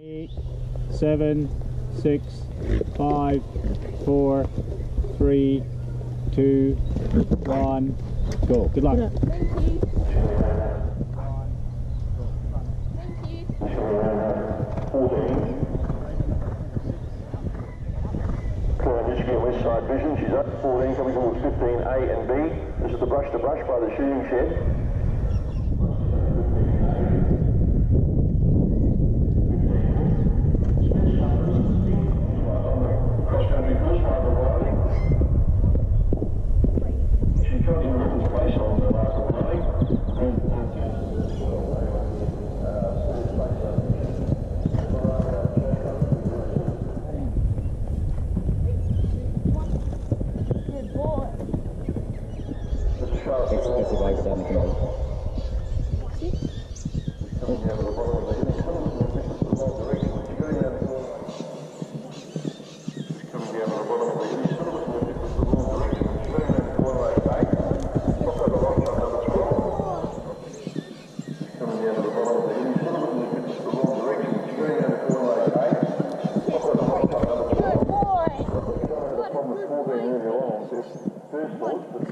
Eight, seven, six, five, four, three, two, one, go. Good luck. Thank you. Thank you. Claire Michigan West Side Vision, she's up 14 coming towards 15A and B. This is the brush to brush by the shooting shed. Over rock, top over twelve. Good boy. I don't have a problem with four being really long. It's first thought, but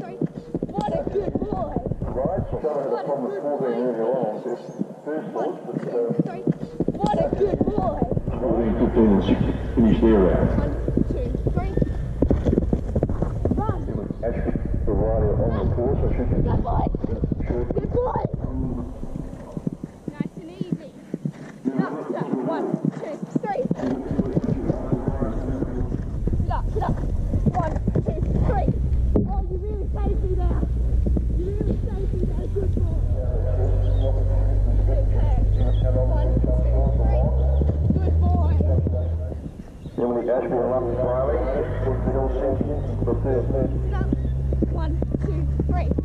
Three. What a good boy. right. I don't have a problem with four being really long. It's first thought, but uh, Three. What a good boy. 14, 15 and 16 finish their round. One, two, three. Run. Ashford provided on the course. I should Good boy. One, two, three.